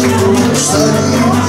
Gostaria